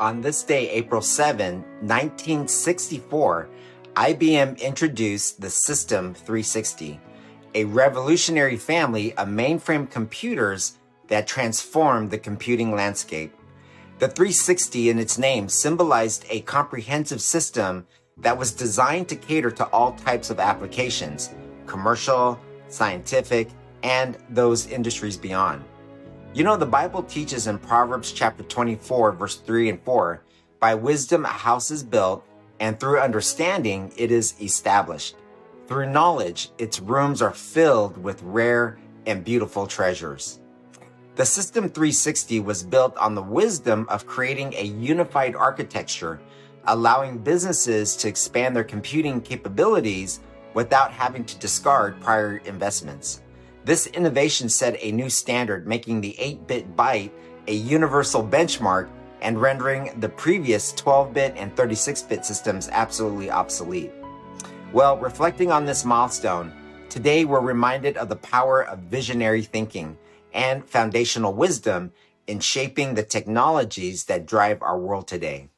On this day, April 7, 1964, IBM introduced the System 360, a revolutionary family of mainframe computers that transformed the computing landscape. The 360 in its name symbolized a comprehensive system that was designed to cater to all types of applications, commercial, scientific, and those industries beyond. You know, the Bible teaches in Proverbs chapter 24, verse 3 and 4, by wisdom a house is built, and through understanding it is established. Through knowledge, its rooms are filled with rare and beautiful treasures. The System 360 was built on the wisdom of creating a unified architecture, allowing businesses to expand their computing capabilities without having to discard prior investments. This innovation set a new standard, making the 8-bit byte a universal benchmark and rendering the previous 12-bit and 36-bit systems absolutely obsolete. Well, reflecting on this milestone, today we're reminded of the power of visionary thinking and foundational wisdom in shaping the technologies that drive our world today.